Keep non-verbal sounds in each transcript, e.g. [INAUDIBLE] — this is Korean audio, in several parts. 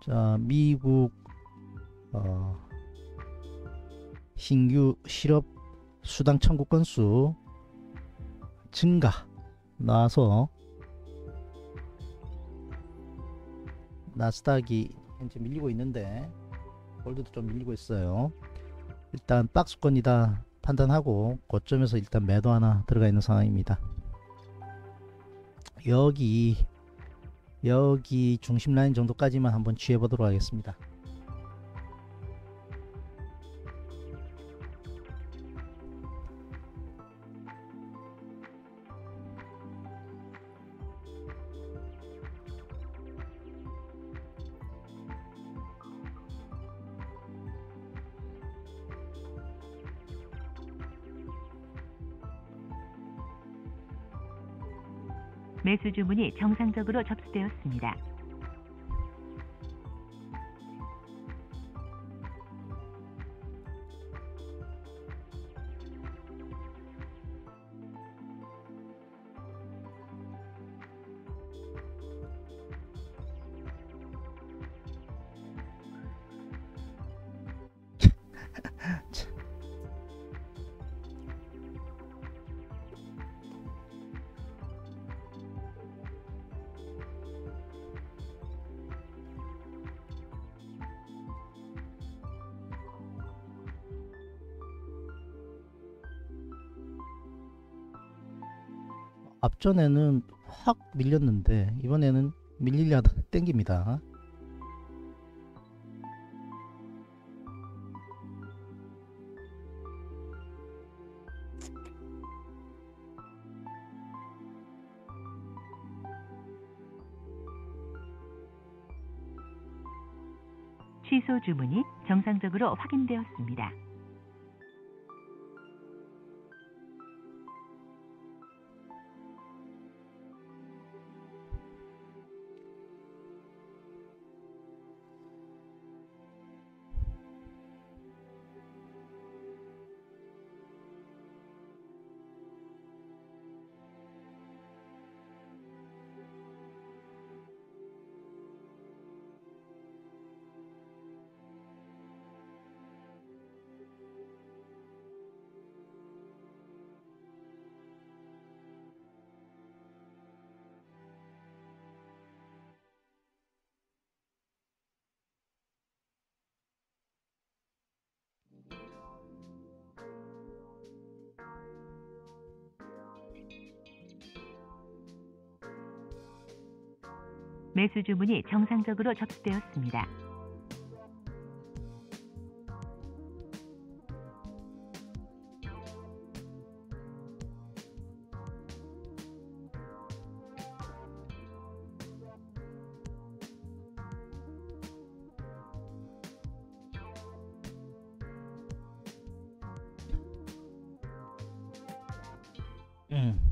자, 미국 어, 신규 실업 수당 청구 건수 증가 나와서 나스닥이 현재 밀리고 있는데 골드도 좀 밀리고 있어요. 일단 박스권이다 판단하고 고점에서 일단 매도 하나 들어가 있는 상황입니다. 여기 여기 중심 라인 정도까지만 한번 취해 보도록 하겠습니다. 매수 주문이 정상적으로 접수되었습니다. [LAUGHS] 앞전에는 확 밀렸는데 이번에는 밀리려 하다 [LAUGHS] 땡깁니다. 취소 주문이 정상적으로 확인되었습니다. 매수 주문이 정상적으로 접수되었습니다. 음.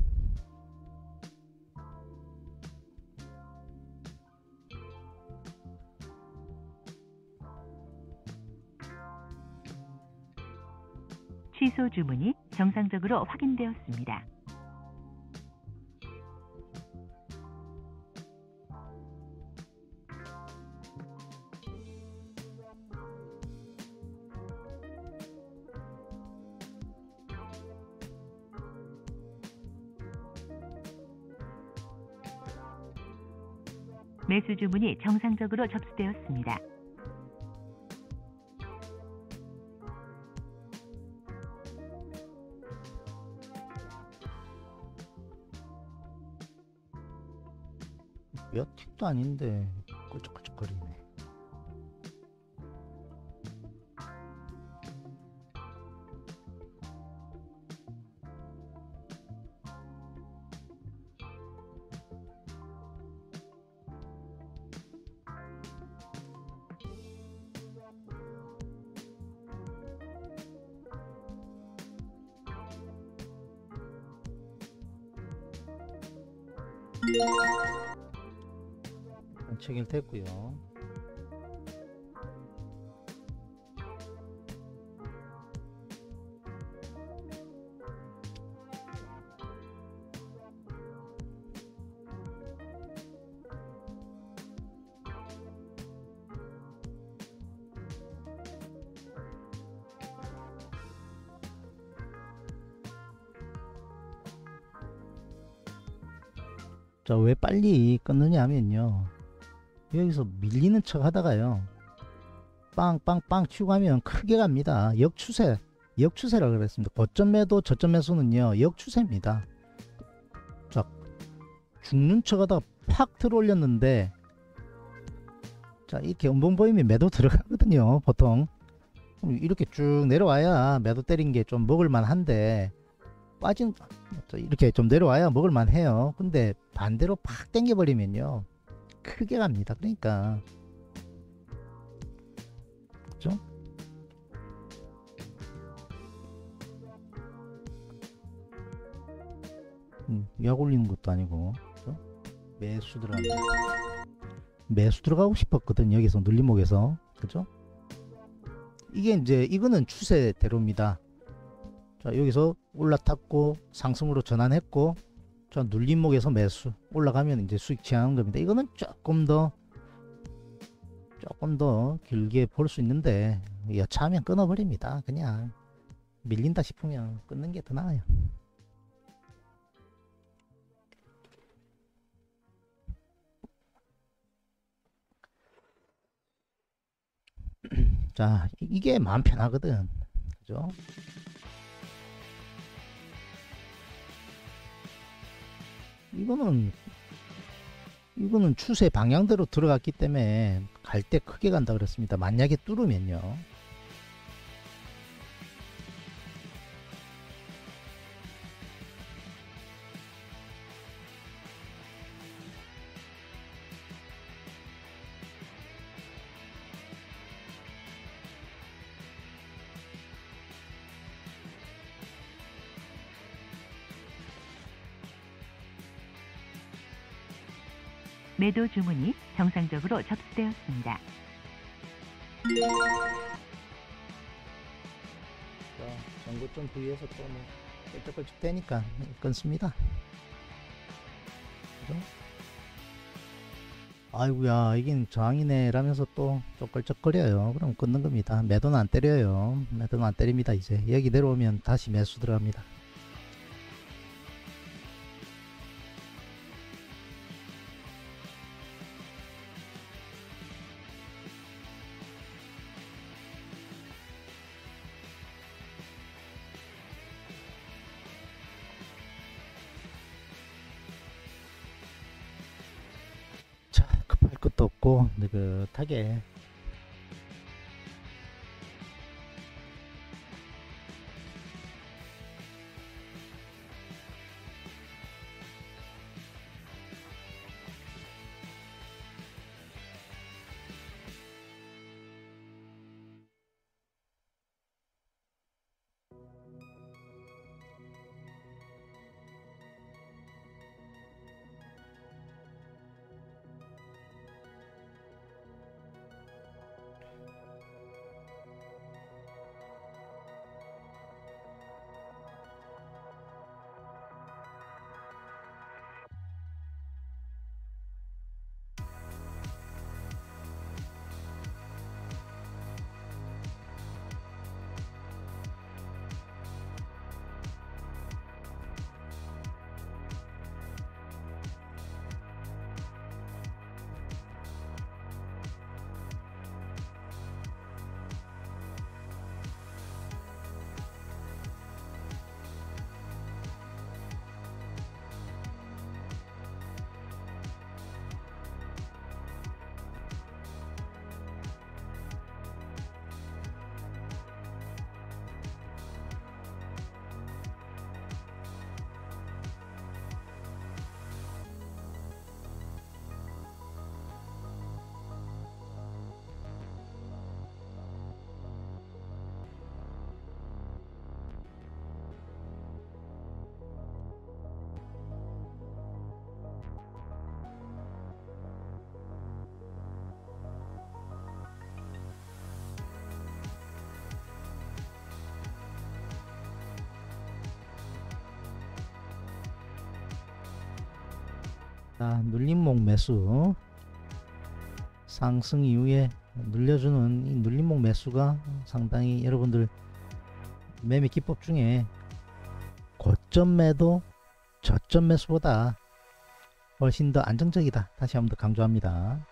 취소 주문이 정상적으로 확인되었습니다. 매수 주문이 정상적으로 접수되었습니다. 몇 틱도 아닌데 꿀쩍꿀쩍거리네. 체결됐고요. 자, 왜 빨리 끊느냐 하면요. 여기서 밀리는 척 하다가요. 빵빵빵 치고 가면 크게 갑니다. 역추세. 역추세라 그랬습니다. 고점 매도, 저점 매수는요. 역추세입니다. 자, 죽는 척 하다가 팍 들어올렸는데 자, 이렇게 음봉 보이면 매도 들어가거든요. 보통. 이렇게 쭉 내려와야 매도 때린 게 좀 먹을만 한데 빠진 저 이렇게 좀 내려와야 먹을만 해요. 근데 반대로 팍 당겨 버리면요. 크게 갑니다. 그러니까 그죠? 음, 약 올리는 것도 아니고 그죠? 매수 들어간다. 매수 들어가고 싶었거든 여기서 눌림목에서 그죠? 이게 이제 이거는 추세대로입니다. 자 여기서 올라탔고 상승으로 전환했고 자 눌림목에서 매수 올라가면 이제 수익 취하는 겁니다. 이거는 조금 더 조금 더 길게 볼 수 있는데 여차하면 끊어버립니다. 그냥 밀린다 싶으면 끊는 게 더 나아요. [CLEARS THROAT] 자 이- 이게 마음 편하거든. 그죠? 이거는 이거는 추세 방향대로 들어갔기 때문에 갈 때 크게 간다 그랬습니다. 만약에 뚫으면요. 매도 주문이 정상적으로 접수되었습니다. 자, 전고점 부위에서 또뭐 껄쩍껄쩍 되니까 끊습니다. 그죠? 아이고야 이긴 저항이네 라면서 또 쩍걸쩍거려요 그럼 끊는 겁니다 매도는 안 때려요 매도는 안 때립니다 이제 여기 내려오면 다시 매수 들어갑니다 없고 느긋하게 자, 눌림목 매수 상승 이후에 눌려주는 이 눌림목 매수가 상당히 여러분들 매매 기법 중에 고점 매도 저점 매수보다 훨씬 더 안정적이다. 다시 한번 더 강조합니다.